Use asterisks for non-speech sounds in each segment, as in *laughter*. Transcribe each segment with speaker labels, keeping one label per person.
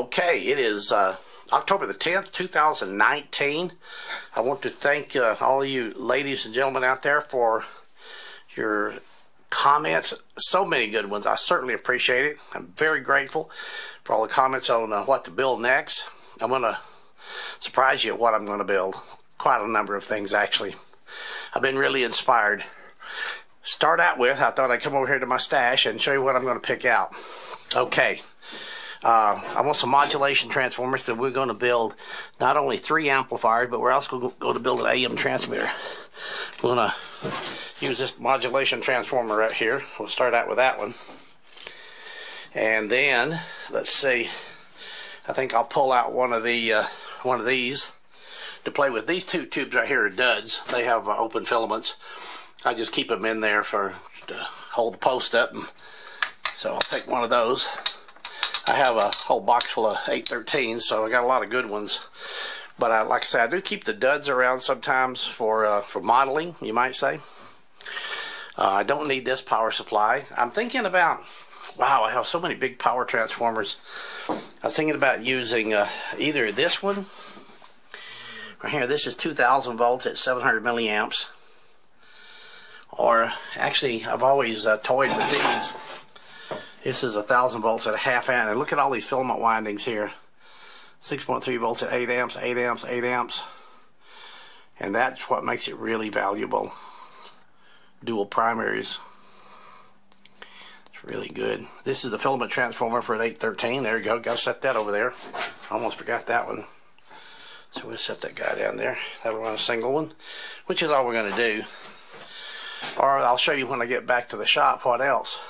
Speaker 1: Okay, it is uh, October the 10th, 2019. I want to thank uh, all you ladies and gentlemen out there for your comments. So many good ones. I certainly appreciate it. I'm very grateful for all the comments on uh, what to build next. I'm going to surprise you at what I'm going to build. Quite a number of things, actually. I've been really inspired. Start out with, I thought I'd come over here to my stash and show you what I'm going to pick out. Okay. Uh, I want some modulation transformers that we're going to build not only three amplifiers, but we're also going to build an AM transmitter. We're going to use this modulation transformer right here. We'll start out with that one. And then, let's see, I think I'll pull out one of the uh, one of these to play with. These two tubes right here are duds. They have uh, open filaments. I just keep them in there for to hold the post up. so I'll take one of those. I have a whole box full of 813s, so I got a lot of good ones. But I, like I said, I do keep the duds around sometimes for uh, for modeling, you might say. Uh, I don't need this power supply. I'm thinking about, wow, I have so many big power transformers. I was thinking about using uh, either this one, right here, this is 2000 volts at 700 milliamps, or actually, I've always uh, toyed with these this is a thousand volts at a half amp. And look at all these filament windings here. 6.3 volts at 8 amps, 8 amps, 8 amps. And that's what makes it really valuable. Dual primaries. It's really good. This is the filament transformer for an 813. There you go. Got to set that over there. Almost forgot that one. So we'll set that guy down there. That'll run a single one, which is all we're going to do. Or I'll show you when I get back to the shop what else.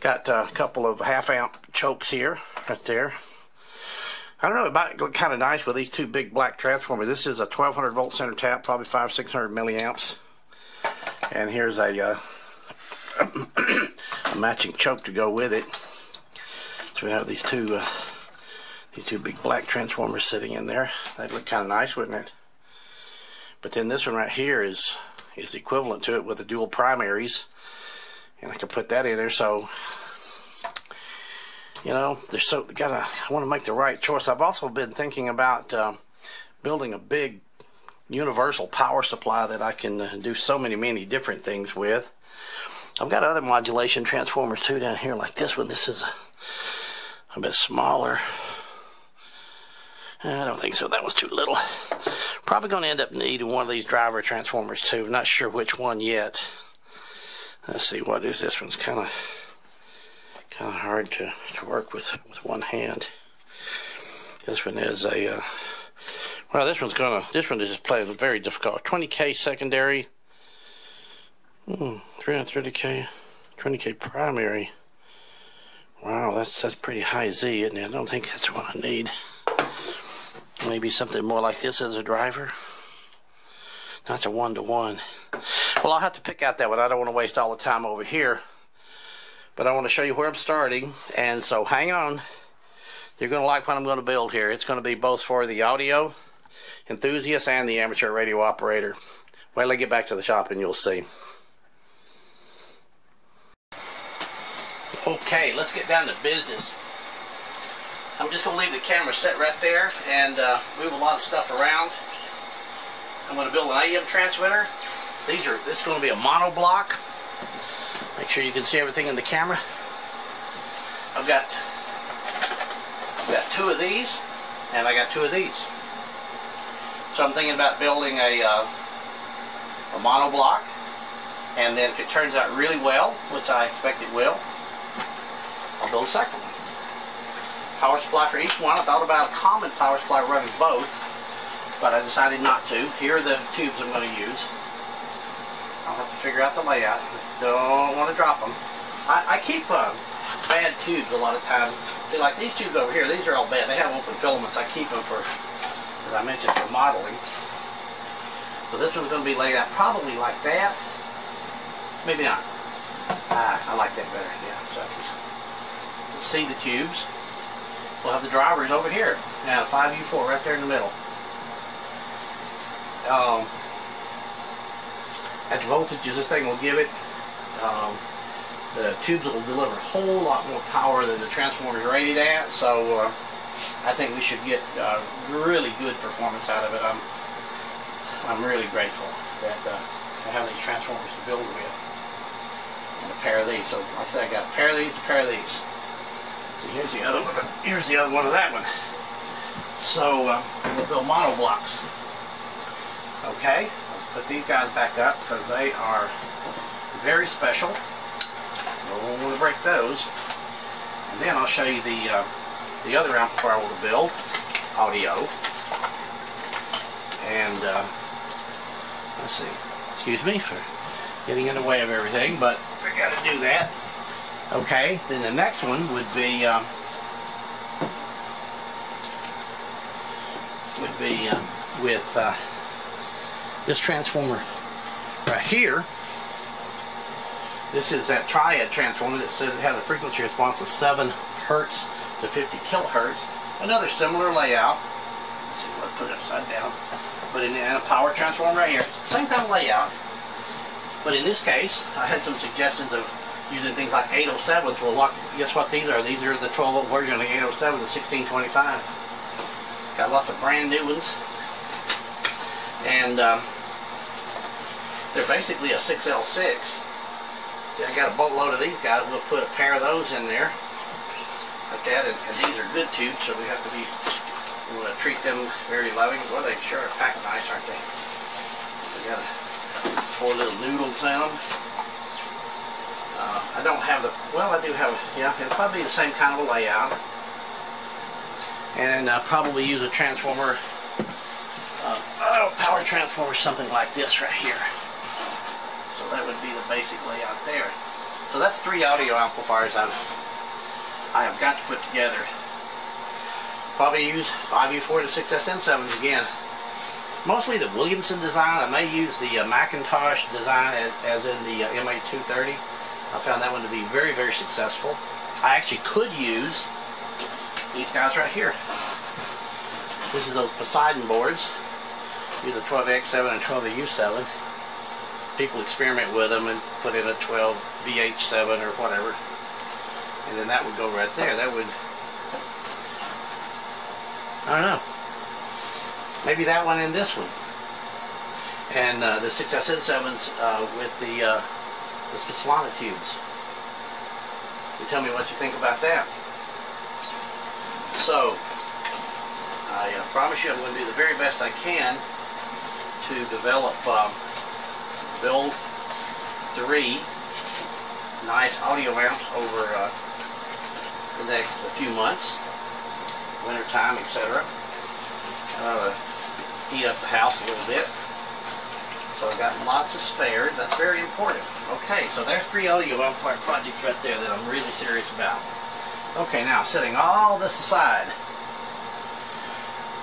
Speaker 1: Got a couple of half amp chokes here, right there. I don't know, it might look kind of nice with these two big black transformers. This is a 1200 volt center tap, probably 5 600 milliamps. And here's a, uh, *coughs* a matching choke to go with it. So we have these two uh, these two big black transformers sitting in there. That'd look kind of nice, wouldn't it? But then this one right here is is equivalent to it with the dual primaries and I could put that in there. So you know there's so gotta I want to make the right choice. I've also been thinking about uh, building a big universal power supply that I can uh, do so many many different things with. I've got other modulation transformers too down here like this one. This is a, a bit smaller. I don't think so. That was too little. Probably going to end up needing one of these driver transformers too. Not sure which one yet Let's see what is this one's kind of kind of hard to, to work with with one hand. This one is a uh, well. This one's gonna. This one is just playing very difficult. 20k secondary. Hmm, 330k, 20k primary. Wow, that's that's pretty high Z, it? I don't think that's what I need. Maybe something more like this as a driver. Not a one to one. Well, I'll have to pick out that one. I don't want to waste all the time over here. But I want to show you where I'm starting. And so hang on. You're going to like what I'm going to build here. It's going to be both for the audio enthusiast and the amateur radio operator. Well, I get back to the shop and you'll see. Okay, let's get down to business. I'm just going to leave the camera set right there and uh, move a lot of stuff around. I'm going to build an AM transmitter these are, this is going to be a mono block. Make sure you can see everything in the camera. I've got, I've got two of these, and I got two of these. So I'm thinking about building a, uh, a mono block, and then if it turns out really well, which I expect it will, I'll build a second one. Power supply for each one. I thought about a common power supply running both, but I decided not to. Here are the tubes I'm going to use. I'll have to figure out the layout. Just don't want to drop them. I, I keep uh, bad tubes a lot of times. See, like these tubes over here, these are all bad. They have open filaments. I keep them for, as I mentioned, for modeling. So this one's going to be laid out probably like that. Maybe not. Ah, I like that better. Yeah, so I can see the tubes. We'll have the drivers over here. Now, 5U4 right there in the middle. Um, at the voltages this thing will give it, um, the tubes will deliver a whole lot more power than the transformer is rated at. So uh, I think we should get uh, really good performance out of it. I'm I'm really grateful that uh, I have these transformers to build with and a pair of these. So like I said, I got a pair of these, a pair of these. So here's the other one. Here's the other one of that one. So uh, we'll build mono blocks. Okay, put these guys back up because they are very special. No one want to break those. And then I'll show you the uh, the other amplifier we'll build, audio. And uh, let's see. Excuse me for getting in the way of everything, but we got to do that. Okay, then the next one would be um, would be um, with uh, this transformer right here. This is that triad transformer that says it has a frequency response of 7 hertz to 50 kilohertz. Another similar layout. Let's see, let's put it upside down. But in, in a power transformer right here, same kind of layout. But in this case, I had some suggestions of using things like 807s. Well, look, guess what these are? These are the 12 volt version of the 807, the 1625. Got lots of brand new ones. And um, they're basically a 6L6. See, I got a boatload of these guys. We'll put a pair of those in there. Like that. And, and these are good tubes, so we have to be, we want to treat them very loving. Well, they sure are packed nice, aren't they? They got a, four little noodles in them. Uh, I don't have the, well, I do have, yeah, it'll probably be the same kind of a layout and uh, probably use a transformer, uh, oh, power transformer, something like this right here. So that would be the basic layout there. So that's three audio amplifiers I've I have got to put together. Probably use 5U4 to 6SN7s again. Mostly the Williamson design. I may use the uh, McIntosh design as, as in the uh, MA230. I found that one to be very, very successful. I actually could use these guys right here. This is those Poseidon boards. Use a 12X7 and 12U7. People experiment with them and put in a 12BH7 or whatever. And then that would go right there. That would, I don't know. Maybe that one and this one. And uh, the 6SN7s uh, with the, uh, the Svetlana tubes. You tell me what you think about that. So, I uh, promise you I'm going to do the very best I can to develop, um, build three nice audio amps over uh, the next few months, winter time, etc. Uh, heat up the house a little bit. So I've got lots of spares. That's very important. Okay, so there's three audio amplifier projects right there that I'm really serious about. Okay, now setting all this aside,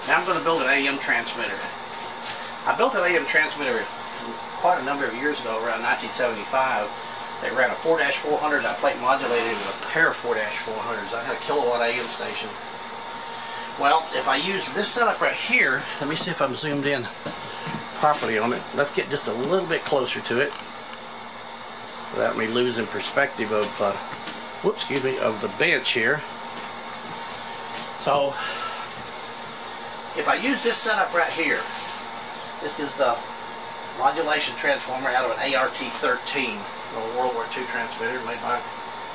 Speaker 1: now I'm going to build an AM transmitter. I built an AM transmitter quite a number of years ago, around 1975. They ran a 4-400 I plate modulated with a pair of 4-400s. I had a kilowatt AM station. Well, if I use this setup right here, let me see if I'm zoomed in properly on it. Let's get just a little bit closer to it without me losing perspective of uh, whoops, excuse me, of the bench here. So, if I use this setup right here, this is the modulation transformer out of an ART-13, a World War II transmitter made by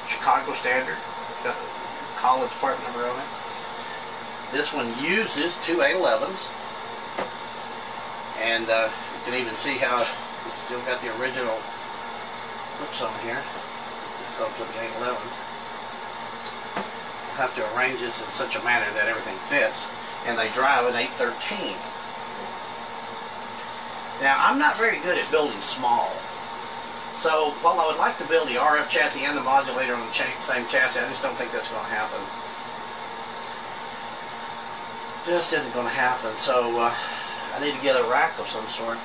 Speaker 1: Chicago Standard. Got the Collins part number on it. This one uses two 811s, and uh, you can even see how it's still got the original clips on here go to the 811s. Have to arrange this in such a manner that everything fits, and they drive an 813. Now, I'm not very good at building small. So, while I would like to build the RF chassis and the modulator on the same chassis, I just don't think that's going to happen. Just isn't going to happen. So, uh, I need to get a rack of some sort.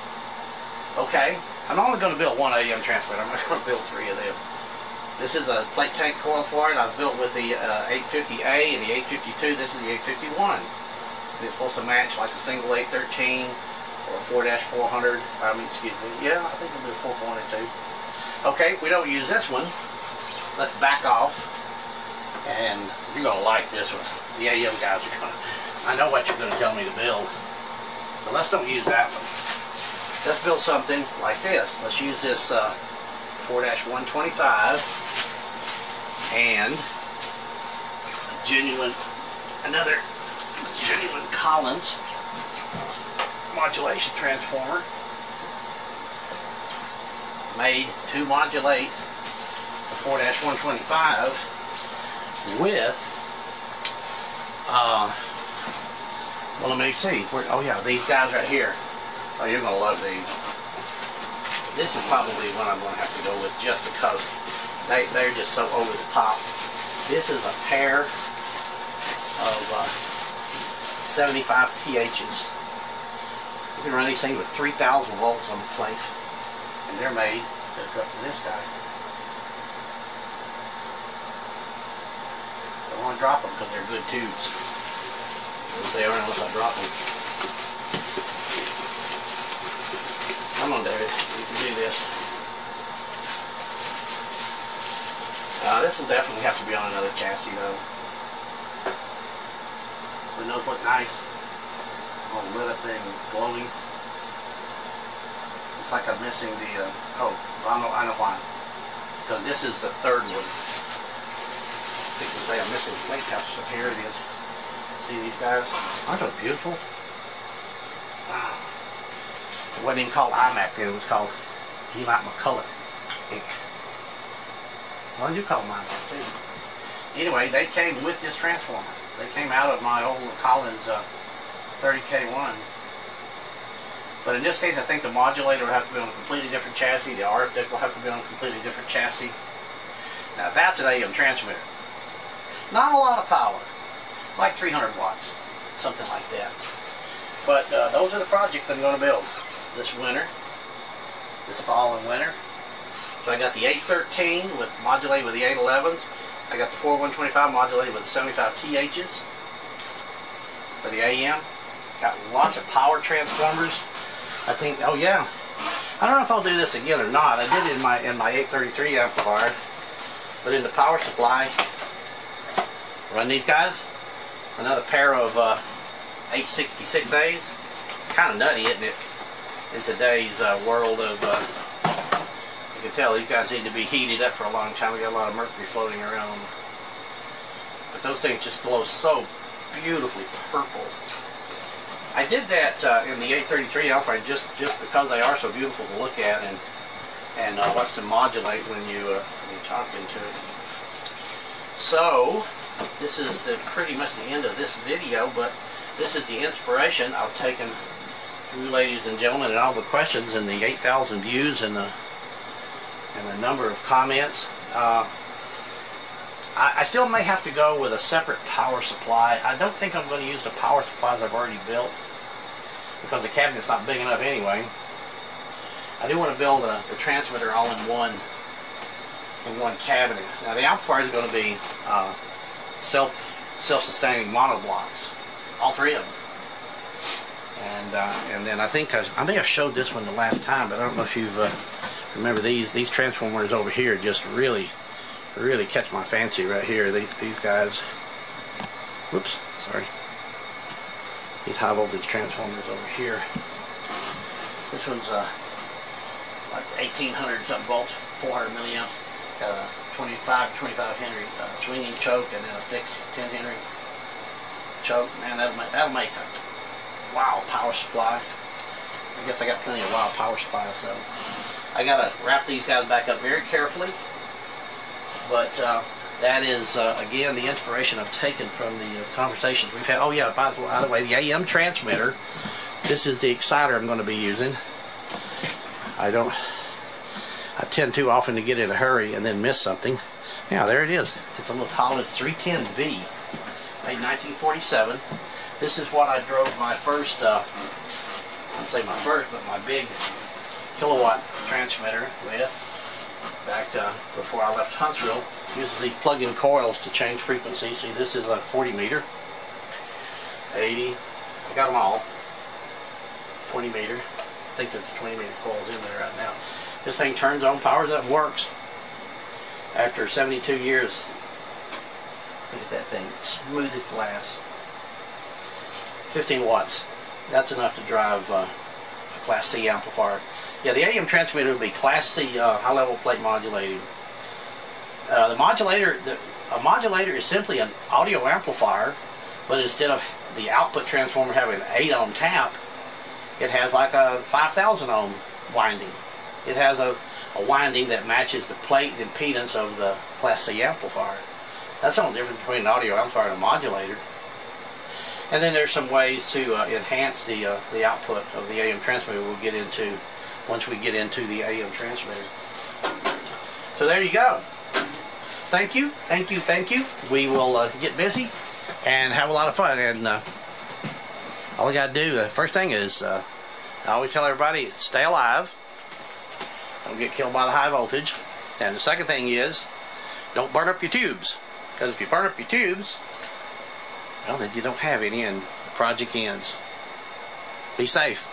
Speaker 1: Okay, I'm only going to build one AM transmitter. I'm not going to build three of them. This is a plate tank coil for it. I've built with the uh, 850A and the 852. This is the 851. And it's supposed to match like a single 813 or 4-400. I mean, excuse me. Yeah, I think it'll do 442. Okay, we don't use this one. Let's back off. And you're gonna like this one. The AM guys are gonna. I know what you're gonna tell me to build. So let's don't use that one. Let's build something like this. Let's use this uh, 4-125 and a genuine, another genuine Collins modulation transformer. Made to modulate the 4-125 with uh, well let me see Where, oh yeah these guys right here. Oh you're gonna love these. This is probably one I'm gonna have to go with just because they, they're just so over the top. This is a pair of uh, 75 THs you can run these things with 3,000 volts on the plate and they're made to hook up to this guy. Don't want to drop them because they're good tubes. They are unless I drop them. Come on, David. You can do this. Uh, this will definitely have to be on another chassis, though. The nose look nice. All lit up there and glowing. Looks like I'm missing the, uh, oh, I know, why. Because this is the third one. People say I'm missing plate caps, so here it is. See these guys? Aren't those beautiful? Wow. It wasn't even called Eimac then, it was called Emac McCullough Inc. Well, you call Eimac too. Anyway, they came with this transformer. They came out of my old Collins uh, 30K1 but in this case, I think the modulator will have to be on a completely different chassis. The RF deck will have to be on a completely different chassis. Now that's an AM transmitter. Not a lot of power, like 300 watts, something like that. But uh, those are the projects I'm going to build this winter, this fall and winter. So I got the 813 with modulated with the 811s. I got the 4125 modulated with the 75 THs for the AM. Got lots of power transformers I think, oh yeah. I don't know if I'll do this again or not. I did it in my in my 833 amplifier. But in the power supply, run these guys. Another pair of uh, 866As. Kind of nutty, isn't it? In today's uh, world of, uh, you can tell these guys need to be heated up for a long time. We got a lot of mercury floating around. But those things just glow so beautifully purple. I did that uh, in the 833 Alpha just just because they are so beautiful to look at and and uh, what's to modulate when you uh, when you talk into it. So this is the pretty much the end of this video, but this is the inspiration I've taken you ladies and gentlemen and all the questions and the 8,000 views and the and the number of comments. Uh, I, I, still may have to go with a separate power supply. I don't think I'm going to use the power supplies I've already built because the cabinet's not big enough anyway. I do want to build a, the transmitter all in one in one cabinet. Now the amplifier is going to be uh, self self-sustaining monoblocks, all three of them. And uh, and then I think I, I, may have showed this one the last time, but I don't know if you've uh, remember these these transformers over here just really really catch my fancy right here. They, these guys, whoops, sorry. These high voltage transformers over here. This one's uh, like 1800 something volts, 400 milliamps. Got a 25, 25 Henry uh, swinging choke and then a fixed 10 Henry choke. Man, that'll make, that'll make a wow power supply. I guess I got plenty of wild power supply, so I gotta wrap these guys back up very carefully but uh, that is, uh, again, the inspiration I've taken from the uh, conversations we've had. Oh, yeah, by the, by the way, the AM transmitter, this is the exciter I'm going to be using. I don't, I tend too often to get in a hurry and then miss something. Yeah, there it is. It's a little Collins 310B, made 1947. This is what I drove my first, uh, I'd say my first, but my big kilowatt transmitter with back uh, before I left Huntsville. Uses these plug-in coils to change frequency. See, this is a 40 meter, 80. I got them all. 20 meter. I think there's 20 meter coils in there right now. This thing turns on, powers up, works. After 72 years Look at that thing, smooth as glass. 15 watts. That's enough to drive uh, a Class C amplifier. Yeah, the AM transmitter would be Class C uh, high-level plate modulating. Uh, the modulator, the, a modulator is simply an audio amplifier, but instead of the output transformer having an 8 ohm tap, it has like a 5000 ohm winding. It has a, a winding that matches the plate impedance of the Class C amplifier. That's the only difference between an audio amplifier and a modulator. And then there's some ways to uh, enhance the uh, the output of the AM transmitter. We'll get into once we get into the AM transmitter. So there you go. Thank you, thank you, thank you. We will uh, get busy and have a lot of fun. And uh, all we got to do, the first thing is, uh, I always tell everybody, stay alive. Don't get killed by the high voltage. And the second thing is, don't burn up your tubes. Because if you burn up your tubes, well, then you don't have any and the project ends. Be safe.